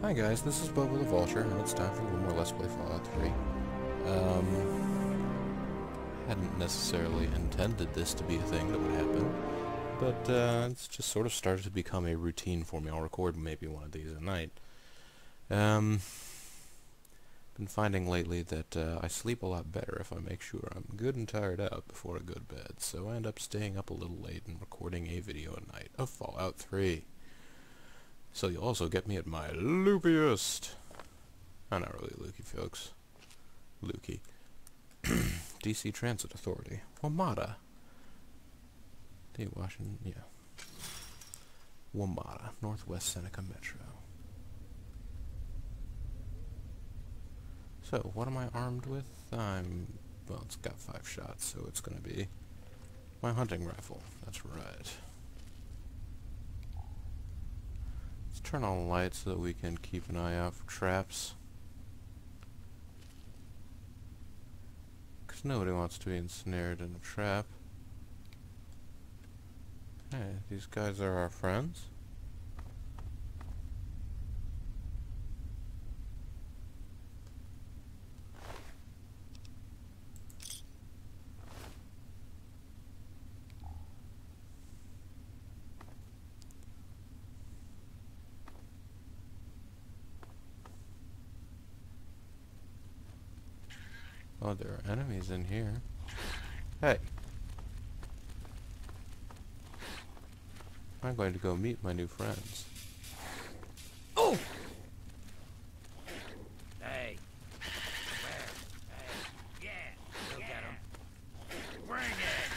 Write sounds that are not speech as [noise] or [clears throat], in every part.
Hi guys, this is Bobo the Vulture, and it's time for a little more Let's Play Fallout 3. Um, hadn't necessarily intended this to be a thing that would happen, but uh, it's just sort of started to become a routine for me. I'll record maybe one of these at night. Um, been finding lately that uh, I sleep a lot better if I make sure I'm good and tired out before a good bed, so I end up staying up a little late and recording a video at night of Fallout 3. So you'll also get me at my loopiest. I'm not really looky, folks. Lukey. [clears throat] DC Transit Authority. WMATA. D. Washington, yeah. WMATA, Northwest Seneca Metro. So, what am I armed with? I'm... Well, it's got five shots, so it's gonna be my hunting rifle. That's right. Let's turn on the lights so that we can keep an eye out for traps. Because nobody wants to be ensnared in a trap. Hey, these guys are our friends. There are enemies in here. Hey. I'm going to go meet my new friends. Oh! Hey. Where? Hey. Yeah. You'll get him. Bring it.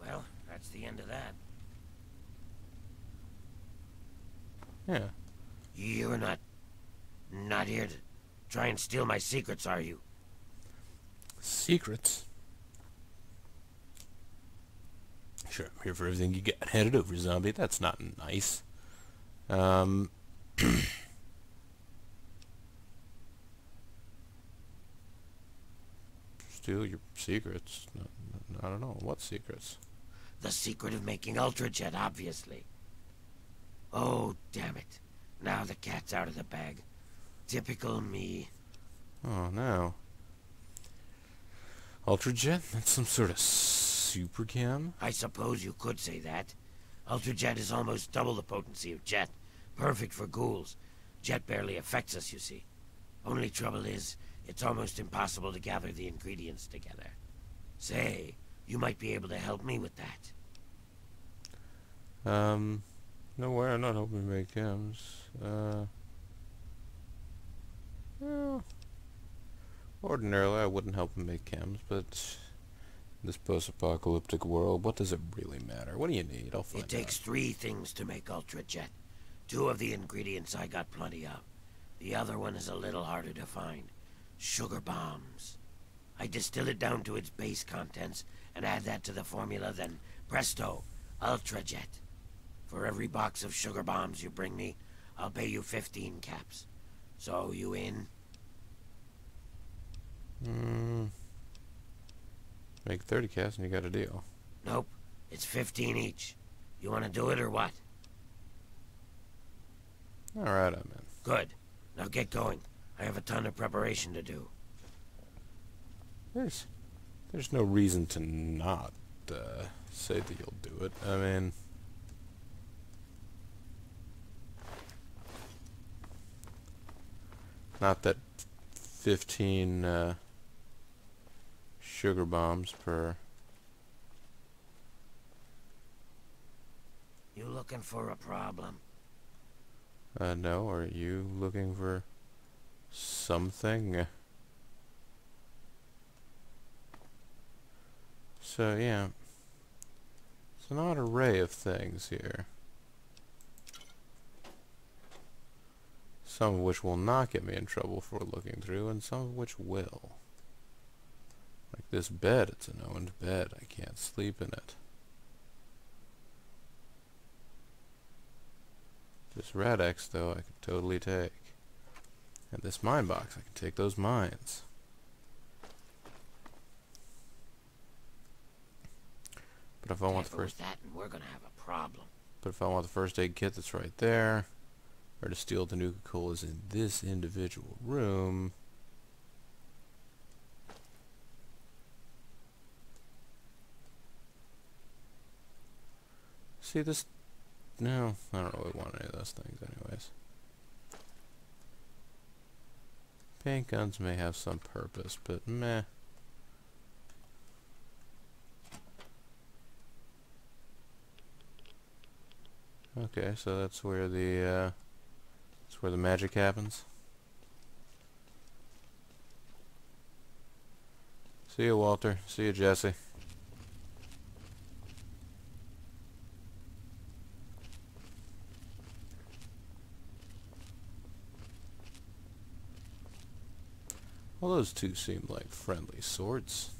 Well, that's the end of that. Yeah. You're not... not here to try and steal my secrets, are you? Secrets. Sure, I'm here for everything you got. Headed over, zombie. That's not nice. Um... [clears throat] Steal your secrets. I don't know. What secrets? The secret of making Ultrajet, obviously. Oh, damn it. Now the cat's out of the bag. Typical me. Oh, no. Ultrajet? That's some sort of super? I suppose you could say that. Ultrajet is almost double the potency of Jet. Perfect for ghouls. Jet barely affects us, you see. Only trouble is, it's almost impossible to gather the ingredients together. Say, you might be able to help me with that. Um, no way, I'm not hoping to make chems. Uh, well, ordinarily I wouldn't help him make chems, but in this post-apocalyptic world, what does it really matter? What do you need? I'll find It takes out. three things to make Ultrajet. Two of the ingredients I got plenty of. The other one is a little harder to find. Sugar bombs. I distill it down to its base contents and add that to the formula, then presto, Ultrajet. For every box of sugar bombs you bring me, I'll pay you 15 caps. So, you in? Mm, make 30 casts and you got a deal. Nope. It's 15 each. You want to do it or what? Alright, I'm in. Good. Now get going. I have a ton of preparation to do. There's, there's no reason to not uh, say that you'll do it. I mean, not that 15 uh, sugar bombs per. You looking for a problem? Uh, no, are you looking for something? So yeah, it's an odd array of things here. Some of which will not get me in trouble for looking through, and some of which will. Like this bed, it's an owned bed. I can't sleep in it. This red X, though, I could totally take. And this mine box, I can take those mines. But if I want the first... That and we're gonna have a problem. But if I want the first aid kit that's right there, or to steal the Nuka-Colas in this individual room... See this? No, I don't really want any of those things anyways. Paint guns may have some purpose, but meh. Okay, so that's where the uh, that's where the magic happens. See you, Walter. See you, Jesse. Those two seem like friendly sorts.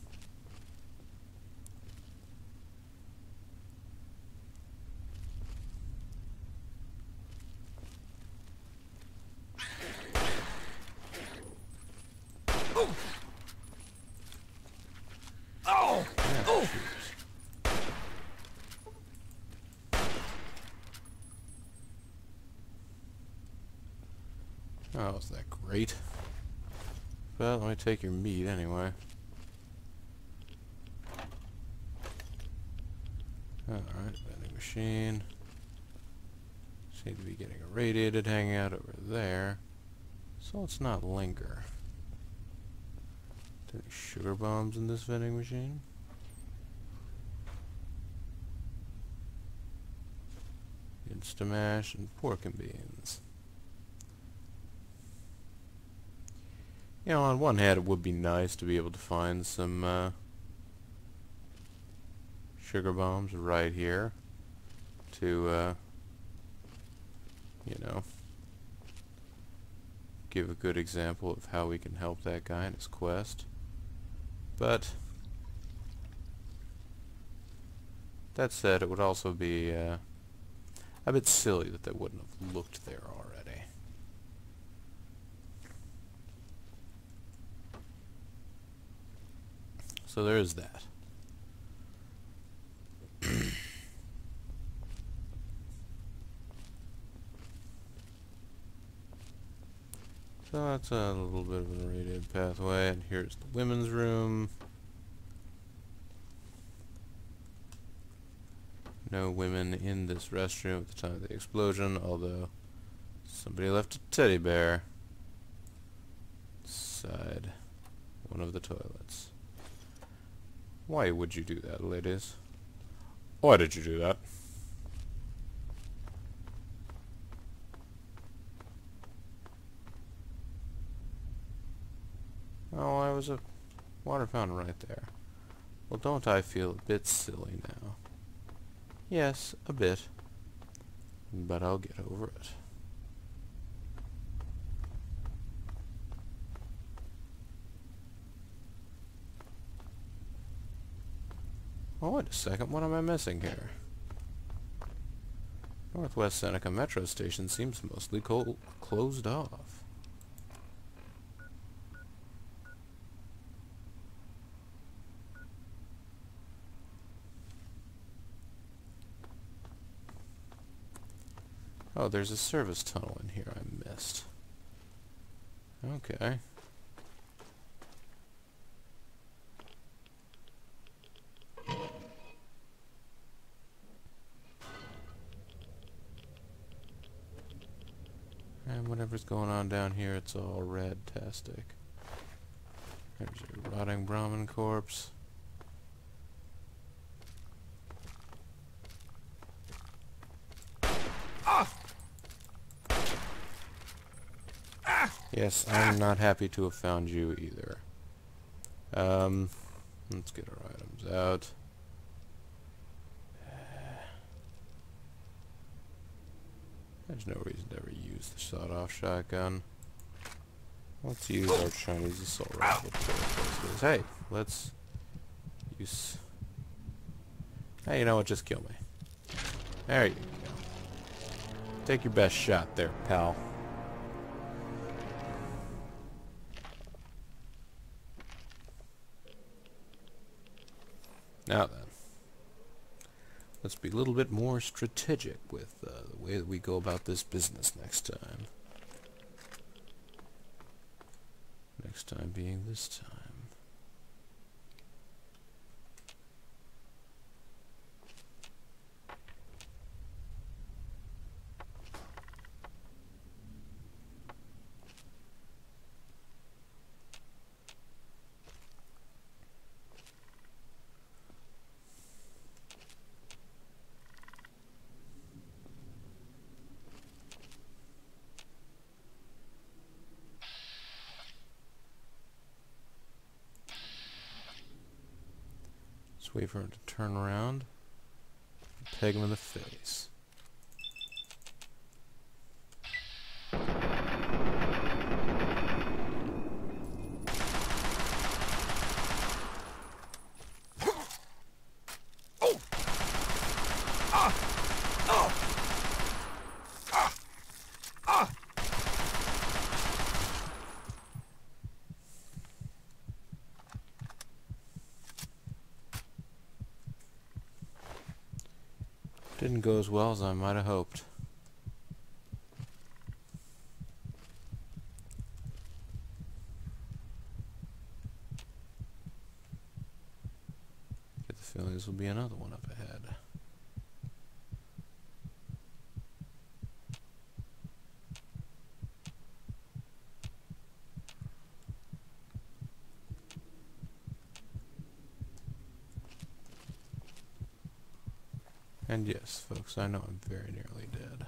Oh! Yeah, shoot. Oh, is that great? Well, let me take your meat anyway. Alright, vending machine. Seem to be getting irradiated hanging out over there. So let's not linger. Any sugar bombs in this vending machine? Instamash and pork and beans. You know, on one hand, it would be nice to be able to find some uh, sugar bombs right here to, uh, you know, give a good example of how we can help that guy in his quest. But that said, it would also be uh, a bit silly that they wouldn't have looked there already. So there is that. so that's a little bit of an irradiated pathway, and here's the women's room. No women in this restroom at the time of the explosion, although somebody left a teddy bear inside one of the toilets. Why would you do that, ladies? Why did you do that? Oh, I was a water fountain right there. Well, don't I feel a bit silly now? Yes, a bit. But I'll get over it. Oh, wait a second, what am I missing here? Northwest Seneca Metro Station seems mostly closed off. Oh, there's a service tunnel in here I missed. Okay. And whatever's going on down here, it's all red-tastic. There's a rotting Brahmin corpse. Yes, I'm not happy to have found you either. Um, let's get our items out. There's no reason to ever use the sawed-off shotgun. Let's use our Chinese assault rifle. Hey, let's use. Hey, you know what? Just kill me. There you go. Take your best shot there, pal. Now then. let's be a little bit more strategic with uh, way that we go about this business next time. Next time being this time. Just wait for him to turn around. Peg him in the face. Didn't go as well as I might have hoped. Get the feeling this will be another one up ahead. And yes, folks, I know I'm very nearly dead.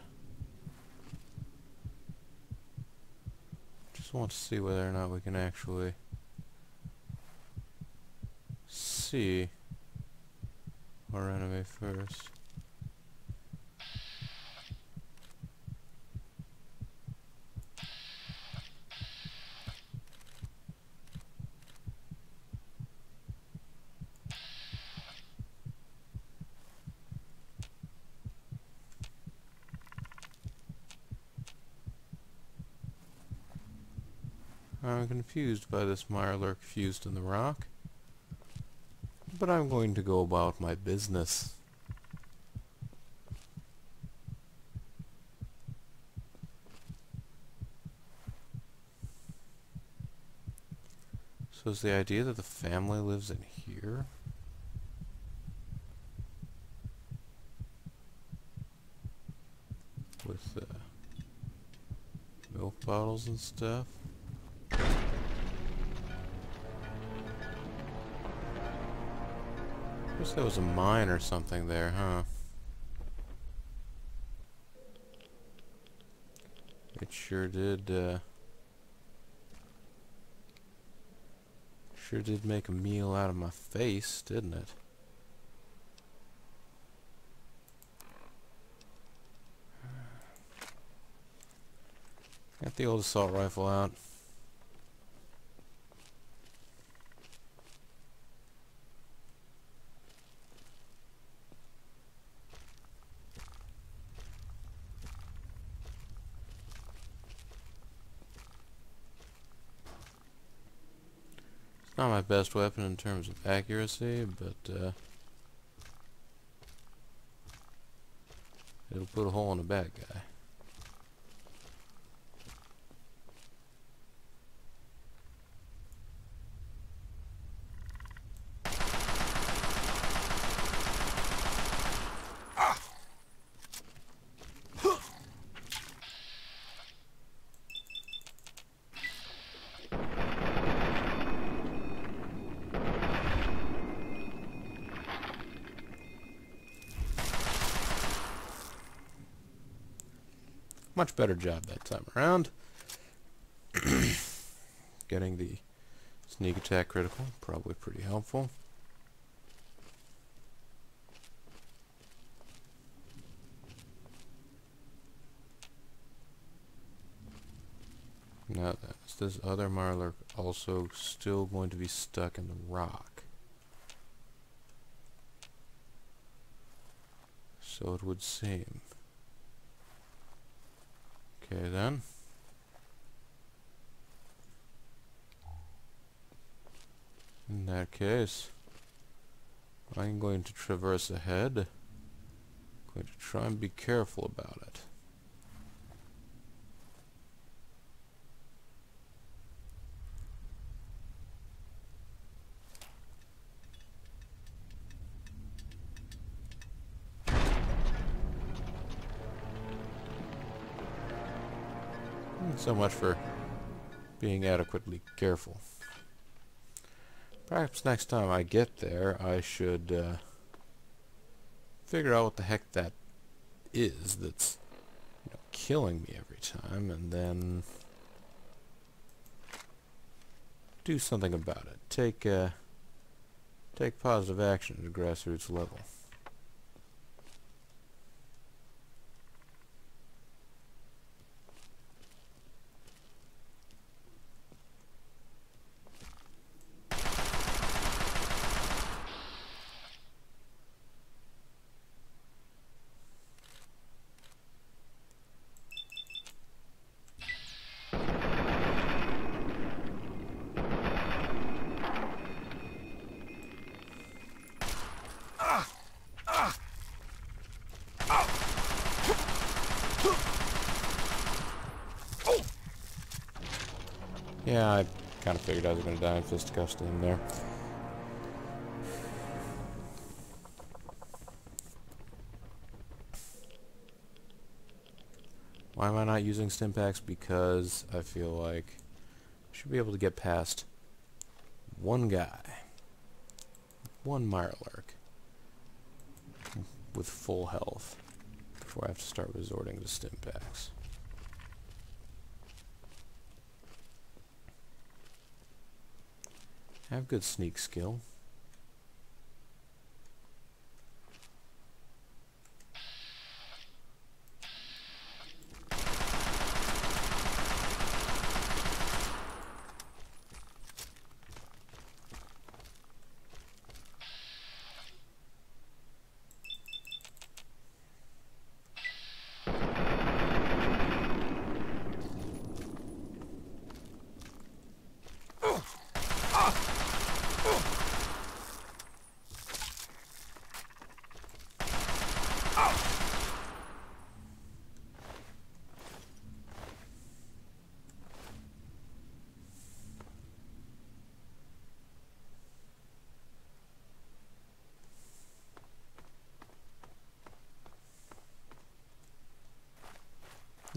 Just want to see whether or not we can actually see our enemy first. I'm confused by this Mirelurk fused in the rock. But I'm going to go about my business. So is the idea that the family lives in here? With uh, milk bottles and stuff? Guess there was a mine or something there, huh? It sure did, uh... Sure did make a meal out of my face, didn't it? Got the old assault rifle out. Not my best weapon in terms of accuracy, but uh, it'll put a hole in the bad guy. Much better job that time around. [clears throat] Getting the sneak attack critical, probably pretty helpful. Now, is this other Mirelurk also still going to be stuck in the rock? So it would seem. Okay then. In that case, I'm going to traverse ahead I'm going to try and be careful about it. So much for being adequately careful. Perhaps next time I get there, I should uh, figure out what the heck that is that's you know, killing me every time, and then do something about it. Take uh, take positive action at a grassroots level. Yeah, I kind of figured I was going to die in fisticuffs to him there. Why am I not using Stimpaks? Because I feel like I should be able to get past one guy, one Mirelurk, with full health before I have to start resorting to Stimpaks. I have good sneak skill.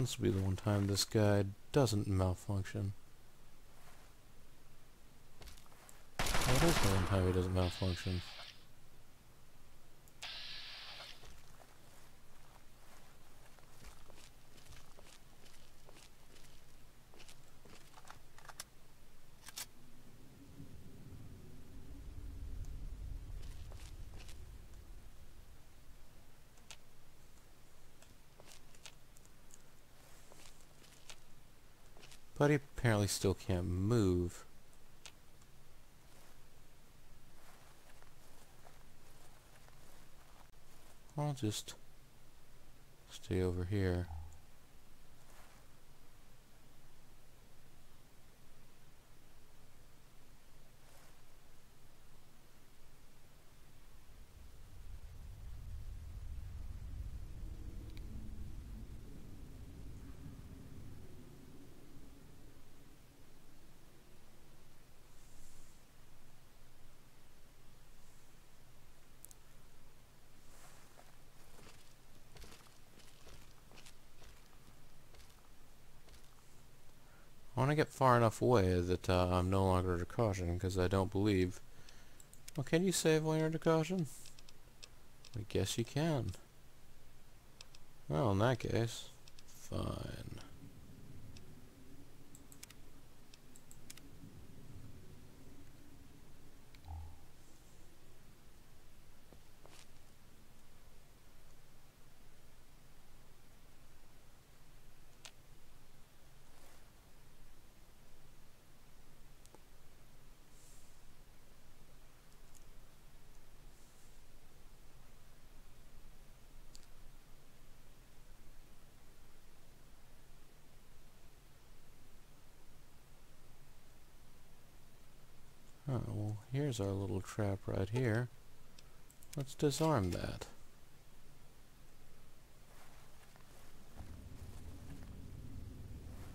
This will be the one time this guy doesn't malfunction. That is the one time he doesn't malfunction. But he apparently still can't move. I'll just stay over here. Want to get far enough away that uh, I'm no longer under caution, because I don't believe... Well, can you save while you're under caution? I guess you can. Well, in that case, fine. Alright, well, here's our little trap right here. Let's disarm that.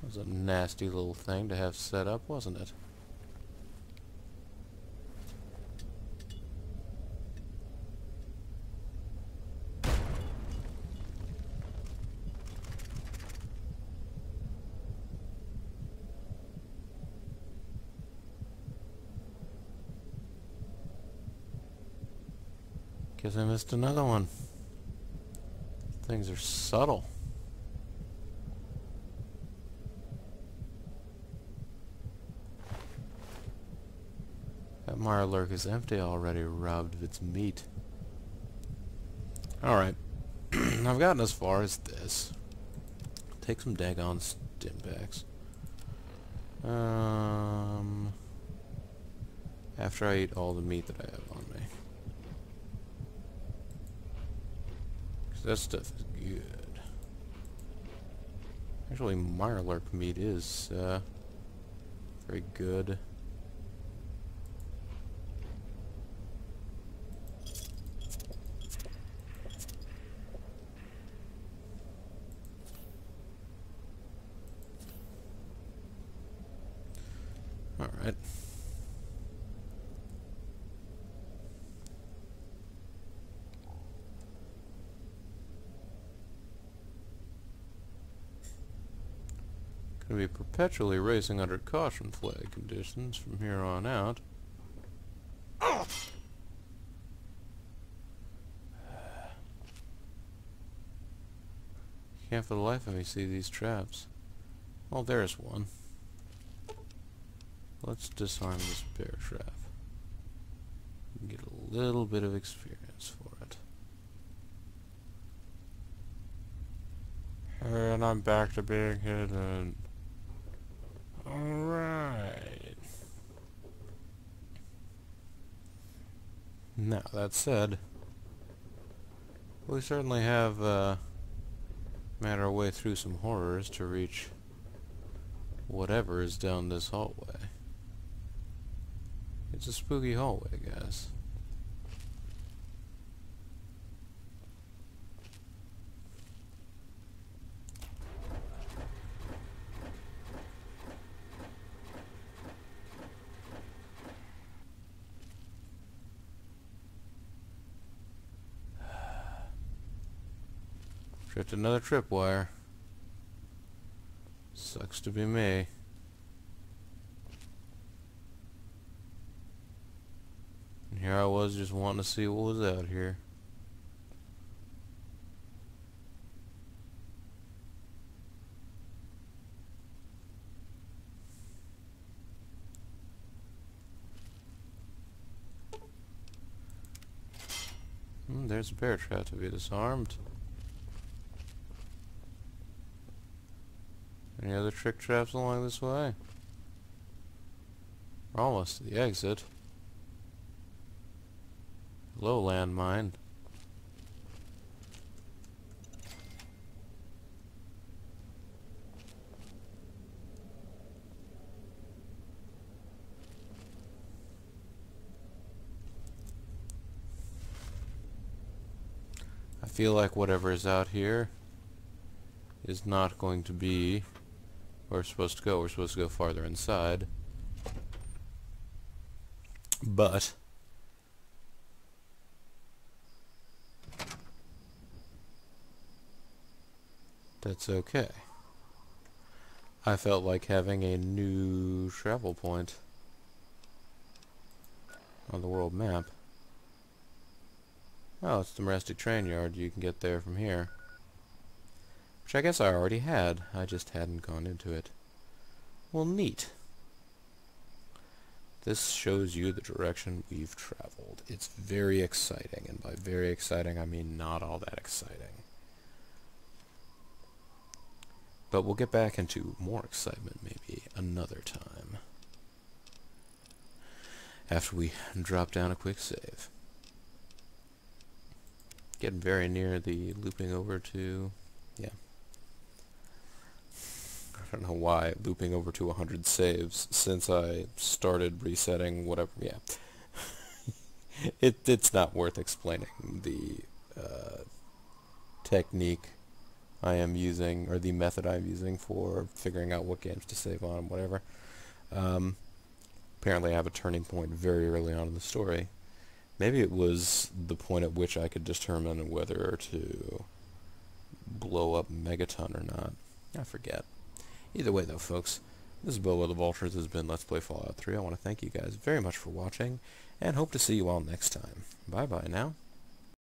That was a nasty little thing to have set up, wasn't it? I missed another one. Things are subtle. That Mirelurk is empty already, robbed of its meat. Alright. [clears throat] I've gotten as far as this. Take some daggone stimpaks. Um, after I eat all the meat that I have on me. That stuff is good. Actually, Mirelurk meat is uh, very good. Alright. Going to be perpetually racing under caution flag conditions from here on out. [sighs] Can't for the life of me see these traps. Well, there's one. Let's disarm this bear trap. Get a little bit of experience for it. And I'm back to being hidden. Alright. Now, that said, we certainly have uh, made our way through some horrors to reach whatever is down this hallway. It's a spooky hallway, guys. Another tripwire. Sucks to be me. And here I was just wanting to see what was out here. Hmm, there's a bear trap to be disarmed. Any other trick traps along this way? We're almost to the exit. Low landmine. I feel like whatever is out here is not going to be where we're supposed to go. We're supposed to go farther inside. But... That's okay. I felt like having a new travel point on the world map. Oh, it's the Meresti Train Yard. You can get there from here. Which I guess I already had. I just hadn't gone into it. Well, neat. This shows you the direction we've traveled. It's very exciting, and by very exciting I mean not all that exciting. But we'll get back into more excitement maybe another time. After we drop down a quick save. Getting very near the looping over to... yeah. I don't know why looping over to 100 saves since I started resetting whatever, yeah. [laughs] it It's not worth explaining the uh, technique I am using, or the method I'm using for figuring out what games to save on, whatever. Um, apparently I have a turning point very early on in the story. Maybe it was the point at which I could determine whether to blow up Megaton or not. I forget. Either way though, folks, this is Bobo the Vulture. This has been Let's Play Fallout 3. I want to thank you guys very much for watching, and hope to see you all next time. Bye-bye now.